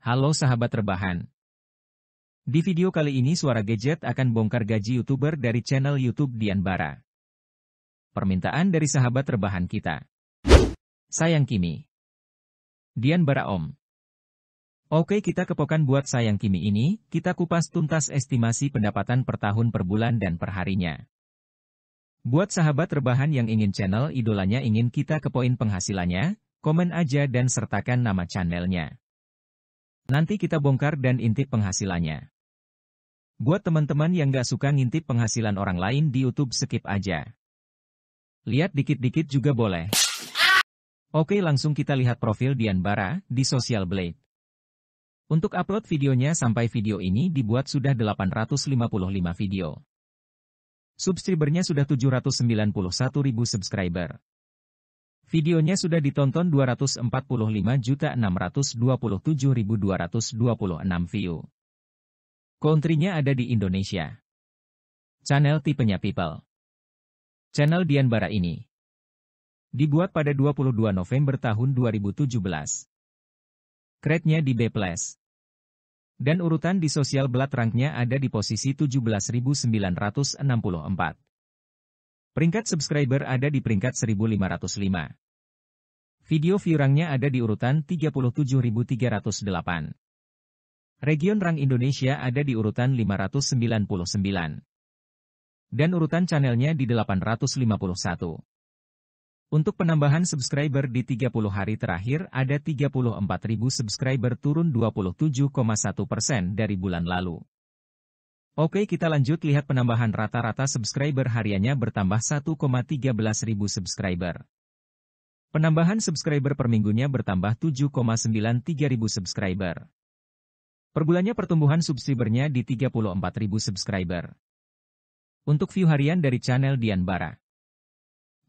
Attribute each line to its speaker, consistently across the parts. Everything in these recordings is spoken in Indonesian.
Speaker 1: Halo sahabat rebahan. Di video kali ini Suara Gadget akan bongkar gaji YouTuber dari channel YouTube Dian Bara. Permintaan dari sahabat rebahan kita. Sayang Kimi. Dian Bara Om. Oke kita kepokan buat Sayang Kimi ini, kita kupas tuntas estimasi pendapatan per tahun per bulan dan per harinya. Buat sahabat rebahan yang ingin channel idolanya ingin kita kepoin penghasilannya, komen aja dan sertakan nama channelnya. Nanti kita bongkar dan intip penghasilannya. Buat teman-teman yang gak suka ngintip penghasilan orang lain di YouTube skip aja. Lihat dikit-dikit juga boleh. Oke langsung kita lihat profil Dian Bara di Social Blade. Untuk upload videonya sampai video ini dibuat sudah 855 video. Subscribernya sudah 791 ribu subscriber. Videonya sudah ditonton 245.627.226 view. Countrynya ada di Indonesia. Channel tipenya People. Channel Dian Bara ini. Dibuat pada 22 November tahun 2017. Grade-nya di B+. Dan urutan di sosial blood ranknya ada di posisi 17.964. Peringkat subscriber ada di peringkat 1505. Video viewrangnya ada di urutan 37.308. Region rang Indonesia ada di urutan 599. Dan urutan channelnya di 851. Untuk penambahan subscriber di 30 hari terakhir ada 34.000 subscriber turun 27,1% dari bulan lalu. Oke kita lanjut lihat penambahan rata-rata subscriber hariannya bertambah 1,13 ribu subscriber. Penambahan subscriber per minggunya bertambah 7,93 ribu subscriber. Per bulannya pertumbuhan subscribernya di 34 ribu subscriber. Untuk view harian dari channel Dian Bara.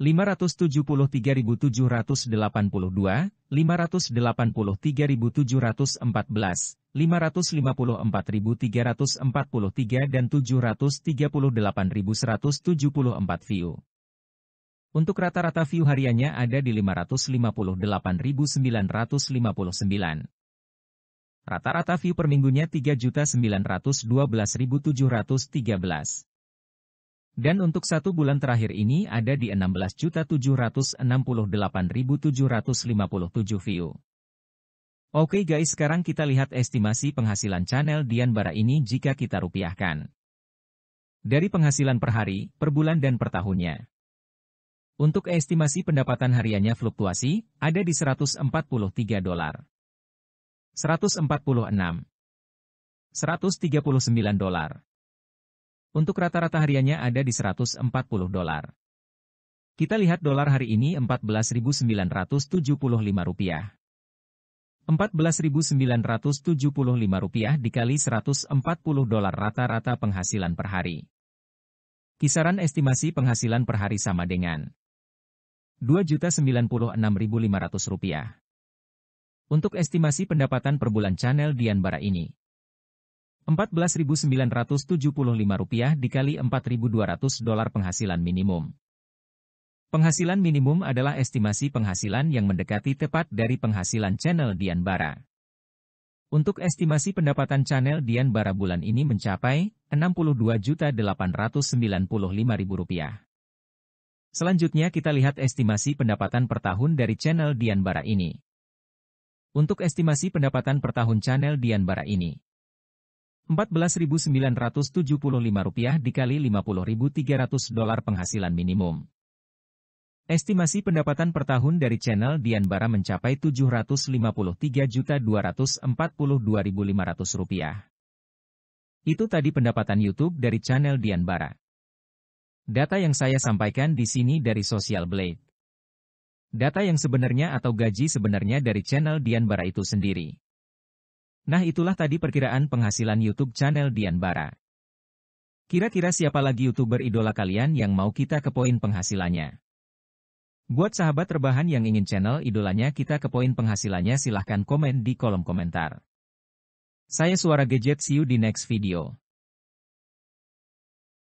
Speaker 1: 573.782, 583.714, 554.343 dan 738.174 view. Untuk rata-rata view hariannya ada di 558.959. Rata-rata view per minggunya 3.912.713. Dan untuk satu bulan terakhir ini ada di 16.768.757 view. Oke guys sekarang kita lihat estimasi penghasilan channel Dian Bara ini jika kita rupiahkan. Dari penghasilan per hari, per bulan dan per tahunnya. Untuk estimasi pendapatan hariannya fluktuasi, ada di 143 dolar. 146. 139 dolar. Untuk rata-rata hariannya ada di 140 dolar. Kita lihat dolar hari ini 14.975 rupiah. 14.975 rupiah dikali 140 dolar rata-rata penghasilan per hari. Kisaran estimasi penghasilan per hari sama dengan Rp2.096.500. Untuk estimasi pendapatan per bulan channel Dian Bara ini. Rp14.975 dikali 4.200 dolar penghasilan minimum. Penghasilan minimum adalah estimasi penghasilan yang mendekati tepat dari penghasilan channel Dian Bara. Untuk estimasi pendapatan channel Dian Bara bulan ini mencapai Rp62.895.000. Selanjutnya kita lihat estimasi pendapatan per tahun dari channel Dian Bara ini. Untuk estimasi pendapatan per tahun channel Dian Bara ini. Rp14.975 dikali 50.300 dolar penghasilan minimum. Estimasi pendapatan per tahun dari channel Dian Bara mencapai Rp753.242.500. Itu tadi pendapatan YouTube dari channel Dian Bara. Data yang saya sampaikan di sini dari Social Blade. Data yang sebenarnya atau gaji sebenarnya dari channel Dian Bara itu sendiri. Nah itulah tadi perkiraan penghasilan YouTube channel Dian Bara. Kira-kira siapa lagi YouTuber idola kalian yang mau kita kepoin penghasilannya? Buat sahabat terbahan yang ingin channel idolanya kita kepoin penghasilannya silahkan komen di kolom komentar. Saya Suara Gadget see you di next video.